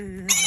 Mm-hmm.